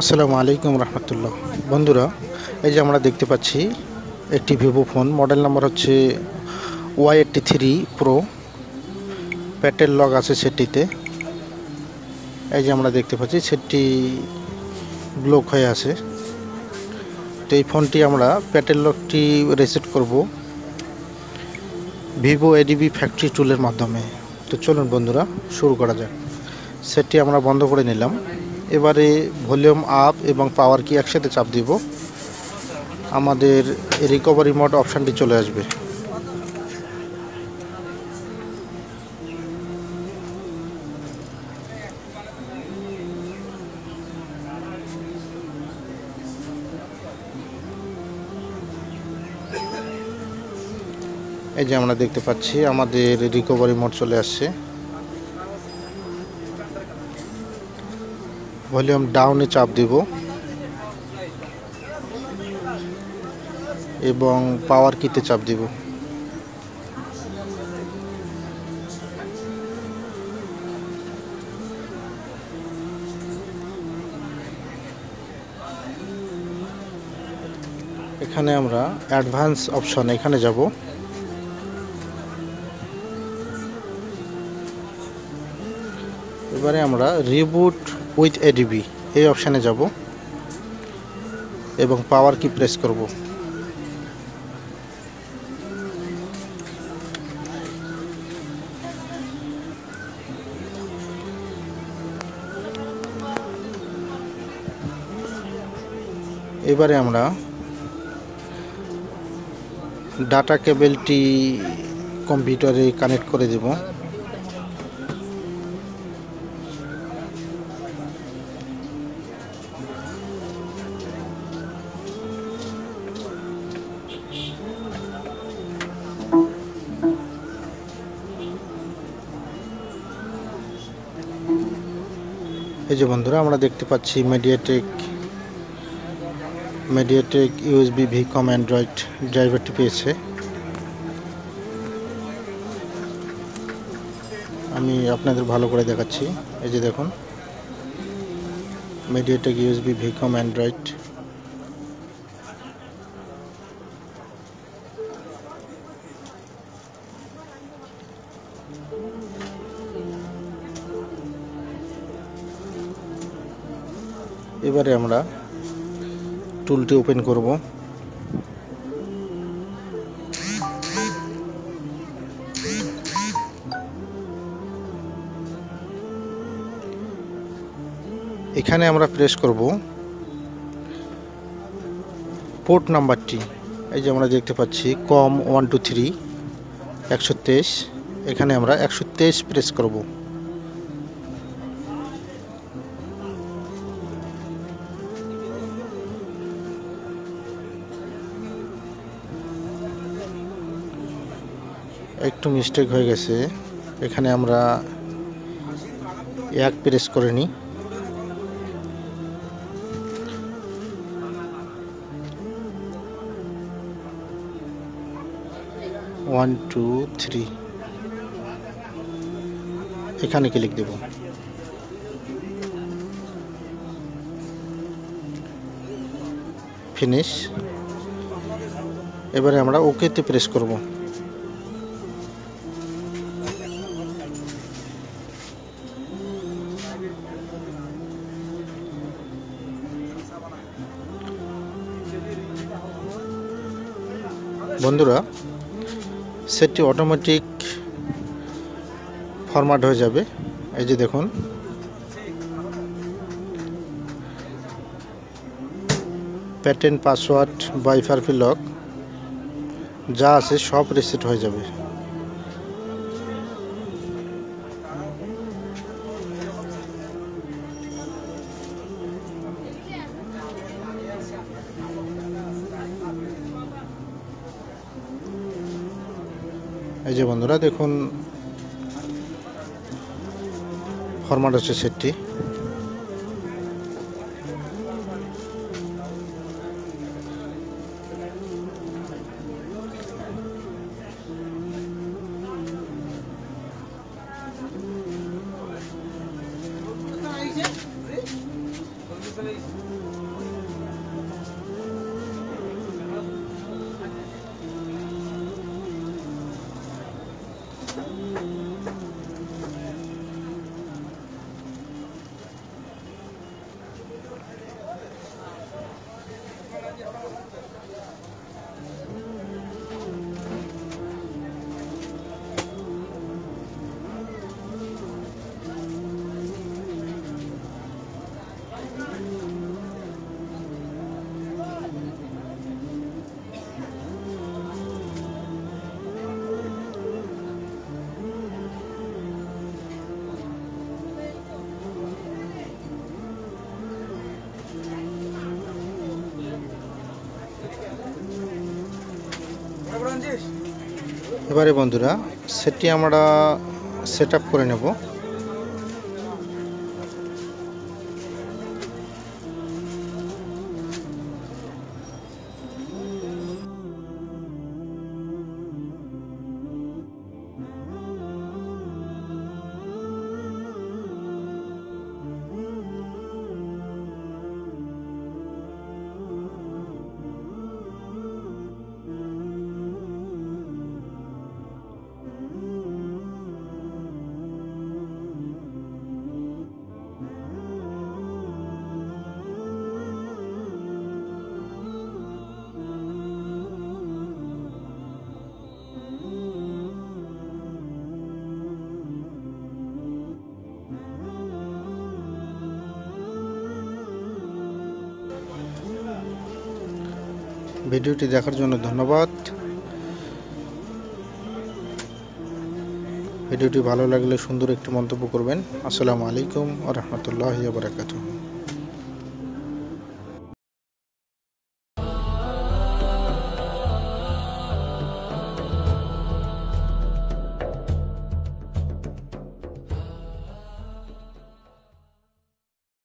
আসসালামু আলাইকুম রহমতুল্লাহ। বন্ধুরা, এই যে আমরা দেখতে পাচ্ছি, একটি Vivo phone. Model number Y eighty three pro pattern Patel log আছে সেটটিতে এই যে আমরা দেখতে পাচ্ছি সেটটি ব্লক হয়ে আছে। তো এই ফোনটি আমরা প্যাটেল লকটি রিসেট করব ভিভো এডিবি ফ্যাক্টরি টুলের মাধ্যমে। তো চলুন বন্ধুরা, শুরু করা যাক। সেটটি আমরা বন্ধ করে নিলাম। এবারে ভলিউম আপ এবং পাওয়ার কি একসাথে চাপ দিব? আমাদের রিকভারি মোড অপশানটি চলে আসবে। এই যে আমরা দেখতে পাচ্ছি, আমাদের রিকভারি মোড চলে আসছে। ভলিউম ডাউনে চাপ দিব। এবং পাওয়ার কিতে চাপ দিব। এখানে আমরা অ্যাডভান্স অপশন এখানে যাব। এবারে আমরা রিবুট উইথ এডিবি এই অপশানে যাব এবং পাওয়ার কি প্রেস করব। এবারে আমরা ডাটা কেবলটি কম্পিউটারে কানেক্ট করে দেব। এই যে বন্ধুরা, আমরা দেখতে পাচ্ছি MediaTek MediaTek USB VCOM Android ড্রাইভারটি পেয়েছে। আমি আপনাদের ভালো করে দেখাচ্ছি। এই যে দেখুন MediaTek USB VCOM Android এবারে আমরা টুলটি ওপেন করব। এখানে আমরা প্রেস করব। পোর্ট নাম্বারটি এই যে আমরা দেখতে পাচ্ছি কম ওয়ান টু থ্রি একশো তেইশ। এখানে আমরা একশো তেইশ প্রেস করব। একটু মিস্টেক হয়ে গেছে। এখানে আমরা এক প্রেস করে নিই। ওয়ান টু থ্রি এখানে ক্লিক দেব। ফিনিশ এবারে আমরা ওকেতে প্রেস করব। বন্ধুরা, সেটটি অটোমেটিক ফরম্যাট হয়ে যাবে। এই যে দেখুন। প্যাটার্ন পাসওয়ার্ড বাইফারফি লক যা আছে সব রিসেট হয়ে যাবে। এই যে বন্ধুরা দেখুন ফরমাট হচ্ছে সেটটি এবারে বন্ধুরা সেটি আমরা সেট করে নেব। ভিডিওটি দেখার জন্য ধন্যবাদ। ভিডিওটি ভালো লাগলে সুন্দর একটি মন্তব্য করবেন। আসসালামু আলাইকুম আ রহমতুল্লাহ বারাকাতুহ।